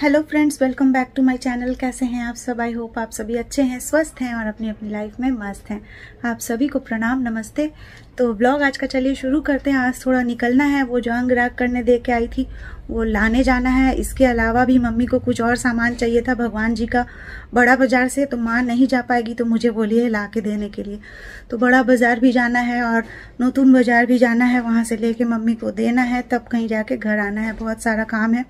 Hello friends welcome back to my channel कैसे हैं आप सब? आई होप आप सभी अच्छे हैं, स्वस्थ हैं और अपनी अपनी लाइफ में मस्त हैं। आप सभी को प्रणाम, नमस्ते। तो ब्लॉग आज का चलिए शुरू करते हैं। आज थोड़ा निकलना है, वो जो अंग राग करने दे के आई थी, वो लाने जाना है। इसके अलावा भी मम्मी को कुछ और सामान चाहिए था, भगवान जी का बड़ा बाज़ार से तो माँ नहीं जा पाएगी तो मुझे बोलिए ला के देने के लिए। तो बड़ा बाज़ार भी जाना है और नतून बाज़ार भी जाना है, वहाँ से लेके मम्मी को देना है, तब कहीं जाके घर आना है। बहुत सारा काम है।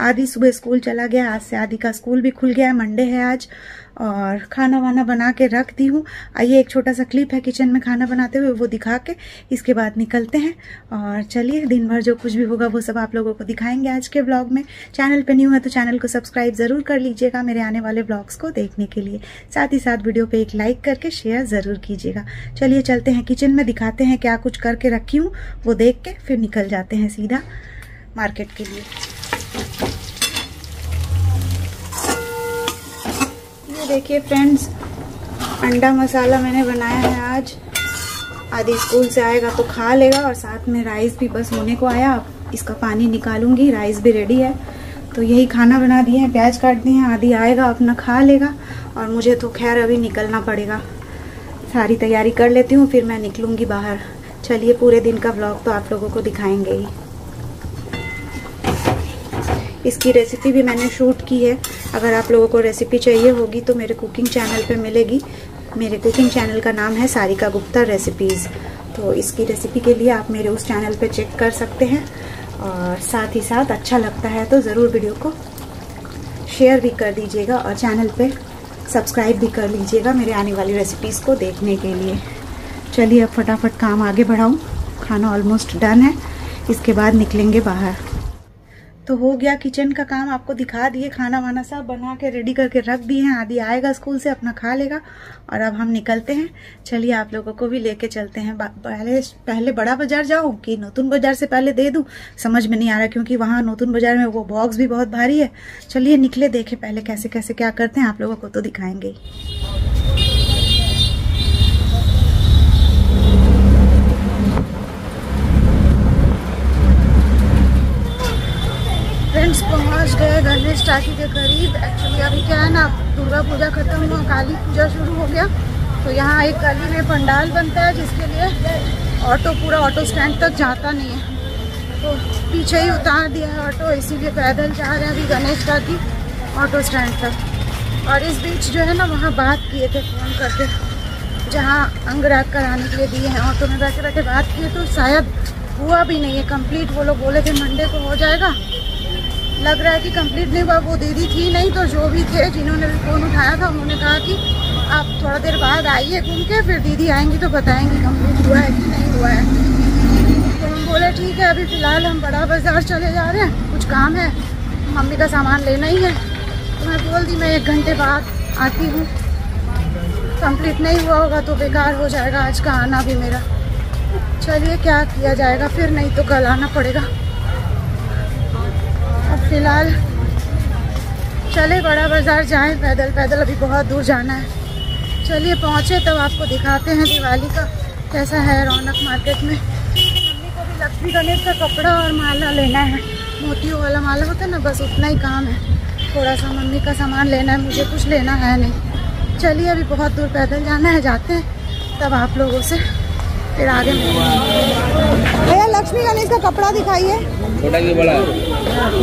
आदि सुबह स्कूल चला गया, आज से आदि का स्कूल भी खुल गया है, मंडे है आज। और खाना वाना बना के रख दी हूँ। आइए, एक छोटा सा क्लिप है किचन में खाना बनाते हुए, वो दिखा के इसके बाद निकलते हैं। और चलिए दिन भर जो कुछ भी होगा, वो सब आप लोगों को दिखाएँगे आज के ब्लॉग में। चैनल पे न्यू है तो चैनल को सब्सक्राइब ज़रूर कर लीजिएगा मेरे आने वाले ब्लॉग्स को देखने के लिए। साथ ही साथ वीडियो पे एक लाइक करके शेयर ज़रूर कीजिएगा। चलिए, चलते हैं किचन में, दिखाते हैं क्या कुछ करके रखी हूँ। वो देख के फिर निकल जाते हैं सीधा मार्केट के लिए। देखिए फ्रेंड्स अंडा मसाला मैंने बनाया है आज। आदि स्कूल से आएगा तो खा लेगा और साथ में राइस भी, बस होने को आया। इसका पानी निकालूँगी राइस भी रेडी है। तो यही खाना बना दिए हैं, प्याज काट दिए हैं। आदि आएगा, अपना खा लेगा और मुझे तो खैर अभी निकलना पड़ेगा। सारी तैयारी कर लेती हूँ, फिर मैं निकलूँगी बाहर। चलिए पूरे दिन का ब्लॉग तो आप लोगों को दिखाएँगे ही। इसकी रेसिपी भी मैंने शूट की है। अगर आप लोगों को रेसिपी चाहिए होगी तो मेरे कुकिंग चैनल पे मिलेगी। मेरे कुकिंग चैनल का नाम है सारिका गुप्ता रेसिपीज़ तो इसकी रेसिपी के लिए आप मेरे उस चैनल पे चेक कर सकते हैं। और साथ ही साथ अच्छा लगता है तो ज़रूर वीडियो को शेयर भी कर दीजिएगा और चैनल पे सब्सक्राइब भी कर लीजिएगा मेरे आने वाली रेसिपीज़ को देखने के लिए। चलिए अब फटाफट काम आगे बढ़ाऊँ। खाना ऑलमोस्ट डन है। इसके बाद निकलेंगे बाहर। तो हो गया किचन का काम, आपको दिखा दिए खाना वाना सब बना के रेडी करके रख दिए हैं। आदि आएगा स्कूल से, अपना खा लेगा। और अब हम निकलते हैं। चलिए आप लोगों को भी लेके चलते हैं। पहले पहले बड़ा बाज़ार जाऊँ कि नतून बाज़ार से पहले दे दूँ? समझ में नहीं आ रहा क्योंकि वहाँ नतून बाज़ार में वो बॉक्स भी बहुत भारी है। चलिए निकले, देखे पहले कैसे कैसे क्या करते हैं। आप लोगों को तो दिखाएँगे फ्रेंड्स पहुँच गए गणेश टाकी के करीब। एक्चुअली अभी क्या है ना, दुर्गा पूजा खत्म हुआ, काली पूजा शुरू हो गया। तो यहाँ एक गली में पंडाल बनता है जिसके लिए ऑटो, पूरा ऑटो स्टैंड तक जाता नहीं है। तो पीछे ही उतार दिया है ऑटो, इसीलिए पैदल जा रहे हैं अभी गणेश टाकी ऑटो स्टैंड तक। और इस बीच जो है ना, वहाँ बात किए थे फ़ोन करके, जहाँ अंगराग कराने के लिए दिए हैं ऑटो में बैठे बैठे बात किए तो शायद हुआ भी नहीं है। कंप्लीट वो लोग बोले थे, मंडे को हो जाएगा। लग रहा है कि कंप्लीट नहीं हुआ, वो दीदी थी नहीं तो जो भी थे जिन्होंने भी फ़ोन उठाया था, उन्होंने कहा कि आप थोड़ा देर बाद आइए घूम के, फिर दीदी आएँगी तो बताएँगी कंप्लीट हुआ है कि नहीं हुआ है। तो हम बोले, ठीक है, अभी फ़िलहाल हम बड़ा बाज़ार चले जा रहे हैं, कुछ काम है, मम्मी का सामान लेना ही है। तो मैं बोल दी, मैं एक घंटे बाद आती हूँ, कंप्लीट नहीं हुआ होगा तो बेकार हो जाएगा, आज का आना भी मेरा। चलिए, क्या किया जाएगा, फिर नहीं तो कल आना पड़ेगा। फ़िलहाल चले बड़ा बाज़ार जाएँ, पैदल पैदल अभी बहुत दूर जाना है। चलिए पहुँचे, तब आपको दिखाते हैं दिवाली का कैसा है रौनक मार्केट में। मम्मी को भी लक्ष्मी गणेश का कपड़ा और माला लेना है। मोतियों वाला माला होता है ना, बस उतना ही काम है। थोड़ा सा मम्मी का सामान लेना है, मुझे कुछ लेना है नहीं। चलिए अभी बहुत दूर पैदल जाना है, जाते हैं, तब आप लोगों से फिर आगे भैया लक्ष्मी गणेश का कपड़ा दिखाइए। छोटा की बड़ा?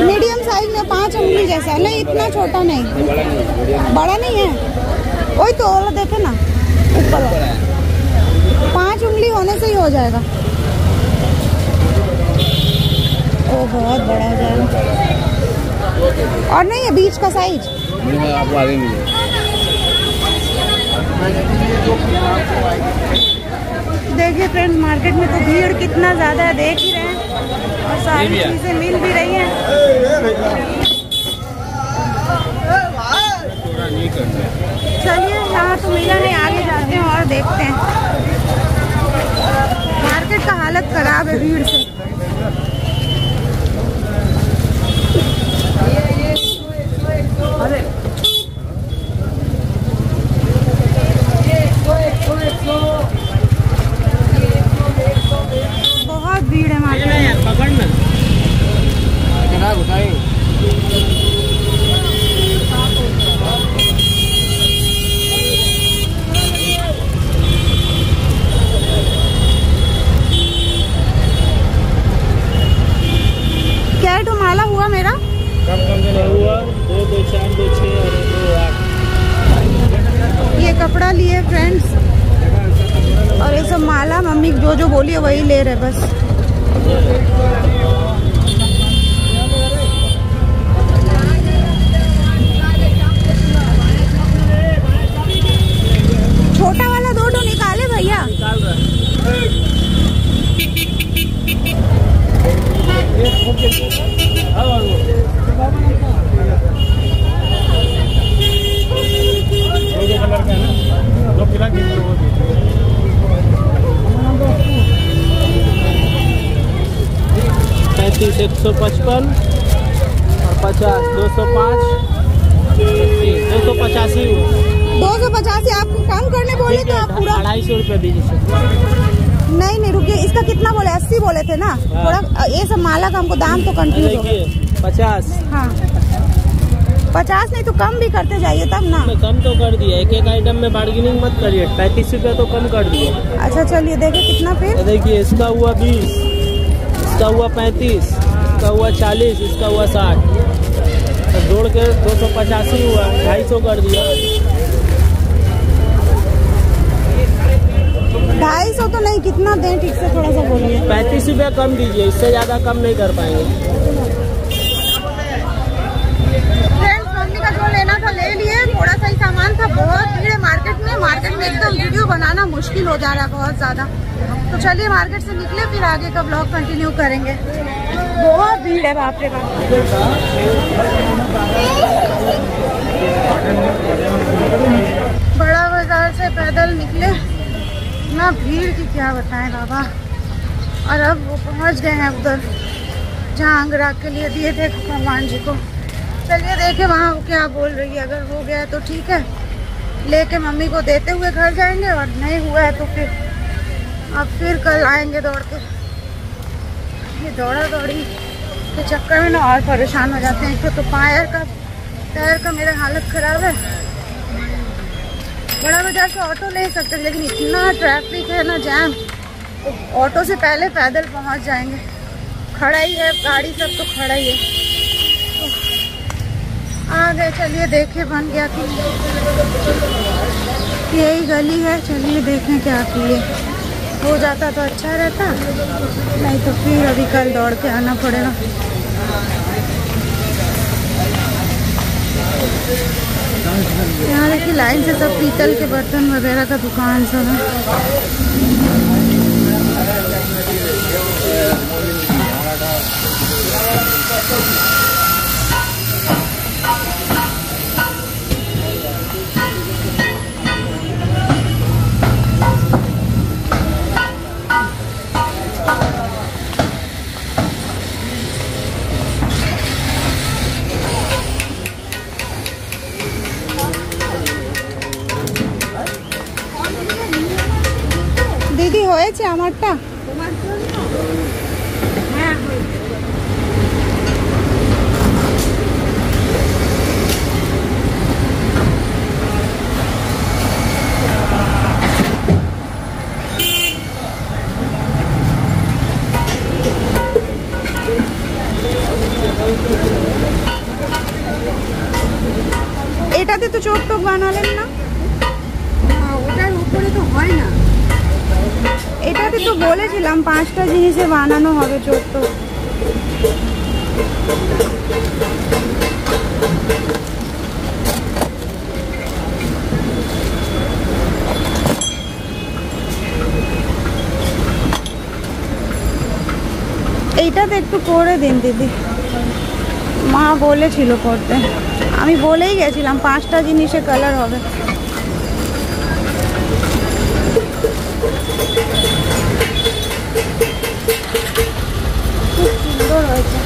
मीडियम साइज़ में पाँच उंगली जैसा नहीं इतना छोटा नहीं। बड़ा नहीं है? वही तो वाला देखे ना। ऊपर पाँच उंगली होने से ही हो जाएगा। ओ बहुत बड़ा हो जाएगा और नहीं है बीच का साइज़? आपको आगे मिलेगा देखिए फ्रेंड्स मार्केट में तो भीड़ कितना ज़्यादा है देख ही रहे हैं। और सारी चीज़ें मिल भी रही हैं। चलिए यहाँ तो मिला नहीं आगे जाते हैं और देखते हैं। मार्केट का हालत ख़राब है भीड़ से। पचास दो सौ पाँच दो सौ पचासी दो सौ पचासी आपको कम करने बोले तो आप पूरा अढ़ाई सौ रुपये दीजिए नहीं नहीं रुकिए इसका कितना बोले? अस्सी बोले थे ना? हाँ। थोड़ा ये सब माला का हमको दाम तो कंफ्यूज हो गया। पचास। हाँ। पचास नहीं तो कम भी करते जाइए तब ना। मैं कम तो कर दिया एक एक आइटम में बार्गेनिंग मत करिए पैंतीस रुपये तो कम कर दिए। अच्छा चलिए देखिए कितना फिर। देखिए इसका हुआ बीस इसका हुआ पैंतीस इसका हुआ चालीस इसका हुआ साठ। जोड़ के दो सौ पचासी हुआ ढाई सौ कर दिया। ढाई सौ तो नहीं कितना दें? ठीक से थोड़ा सा बोलिए। पैंतीस रुपये कम दीजिए इससे ज़्यादा कम नहीं कर पाएँगे। का जो लेना था ले लिए। थोड़ा सा ही सामान था बहुत भीड़ है मार्केट में। मार्केट में एकदम वीडियो बनाना मुश्किल हो जा रहा है बहुत ज़्यादा। तो चलिए मार्केट से निकले फिर आगे का ब्लॉग कंटिन्यू करेंगे। बहुत भीड़ है बाप रे बाप। बड़ा बाज़ार से पैदल निकले। इतना भीड़ की क्या बताएँ बाबा। और अब वो पहुँच गए हैं उधर, जहाँ अंगराग के लिए दिए थे भगवान जी को। चलिए देखे वहाँ वो क्या बोल रही है। अगर हो गया तो ठीक है। लेके मम्मी को देते हुए घर जाएँगे और नहीं हुआ है तो फिर अब फिर कल आएँगे दौड़ के। ये दौड़ा दौड़ी के चक्कर में ना और परेशान हो जाते हैं। एक तो, तो पैर का टायर का मेरा हालत खराब है। बड़ा बाज़ार से ऑटो ले सकते हैं लेकिन इतना ट्रैफ़िक है ना जैम तो ऑटो से पहले पैदल पहुँच जाएँगे। खड़ा ही है गाड़ी सब तो खड़ा ही है। आ गए चलिए देखे बन गया कि यही गली है चलिए देखें क्या किए। हो जाता तो अच्छा रहता। नहीं तो फिर अभी कल दौड़ के आना पड़ेगा। यहाँ देखिए लाइन से सब पीतल के बर्तन वगैरह का दुकान सब है। হয়েছে আমারটা? এটাতে তো চোখ টোক বানালেন না ওটার উপরে তো হয় না। এটাতে তো বলেছিলাম পাঁচটা জিনিসে বানানো হবে টোক এইটাতে একটু করে দিন দিদি। মা বলেছিল করতে। আমি বলেই গেছিলাম পাঁচটা জিনিসে কালার হবে। Que dolorosa.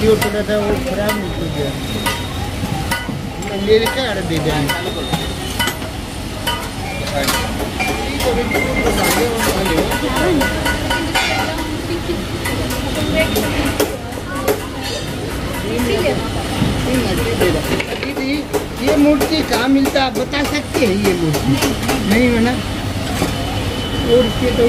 वीडियो पड़ा था, वो खराब निकल गया। ले के अड़ दे दीदी ये मूर्ति कहाँ मिलता आप बता सकते हैं ये मूर्ति? नहीं है ना? और इसके तो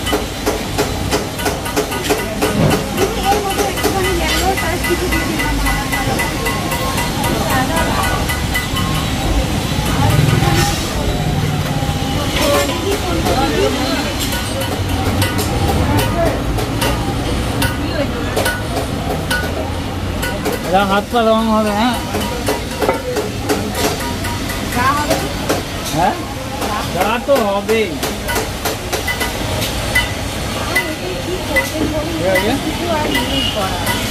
हाथ पर रंग हो रहे हैं। हाँ? तो हो Yeah.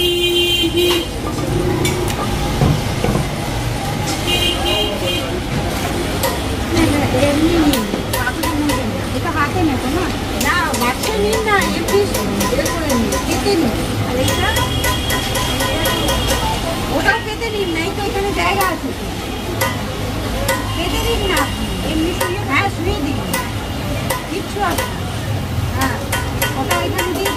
ওটাও কেটে নিন না এই তো এখানে জায়গা আছে কেটে নিন না এমনি হ্যাঁ শুয়ে দিন কিচ্ছু হ্যাঁ ওটা এখানে দিন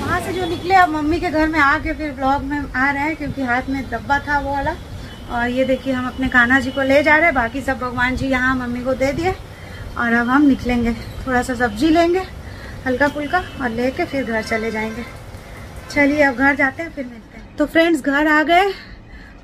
वहाँ से जो निकले, अब मम्मी के घर में आके फिर ब्लॉग में आ रहे हैं, क्योंकि हाथ में डब्बा था वो वाला। और ये देखिए, हम अपने कान्हा जी को ले जा रहे हैं, बाकी सब भगवान जी यहाँ मम्मी को दे दिए। और अब हम निकलेंगे थोड़ा सा सब्ज़ी लेंगे हल्का फुल्का और लेके फिर घर चले जाएँगे। चलिए, अब घर जाते हैं, फिर मिलते हैं। तो फ्रेंड्स घर आ गए।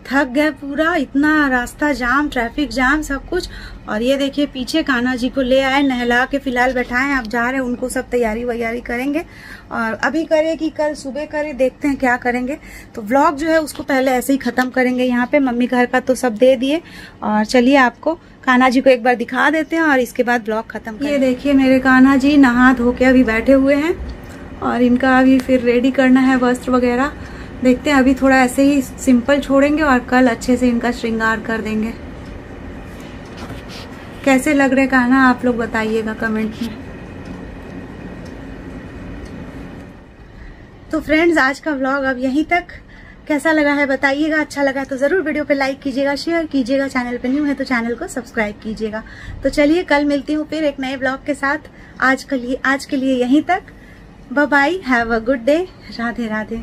थक गए पूरा इतना रास्ता जाम ट्रैफ़िक जाम सब कुछ। और ये देखिए पीछे कान्हा जी को ले आए नहला के फ़िलहाल बैठाए। अब जा रहे हैं उनको सब तैयारी वैयारी करेंगे। और अभी करे कि कल सुबह करे देखते हैं क्या करेंगे। तो व्लॉग जो है उसको पहले ऐसे ही खत्म करेंगे। यहाँ पे मम्मी घर का तो सब दे दिए। और चलिए आपको कान्हा जी को एक बार दिखा देते हैं और इसके बाद ब्लॉग खत्म ये देखिए मेरे कान्हा जी नहा धो के अभी बैठे हुए हैं। और इनका अभी फिर रेडी करना है वस्त्र वगैरह। देखते हैं, अभी थोड़ा ऐसे ही सिंपल छोड़ेंगे और कल अच्छे से इनका श्रृंगार कर देंगे। कैसे लग रहे कान्हा आप लोग बताइएगा कमेंट में। तो फ्रेंड्स आज का व्लॉग अब यहीं तक। कैसा लगा है बताइएगा अच्छा लगा तो ज़रूर वीडियो पे लाइक कीजिएगा शेयर कीजिएगा चैनल पे न्यू है तो चैनल को सब्सक्राइब कीजिएगा। तो चलिए, कल मिलती हूँ फिर एक नए ब्लॉग के साथ। आज के लिए, आज के लिए यहीं तक। Bye have a good day Radhe Radhe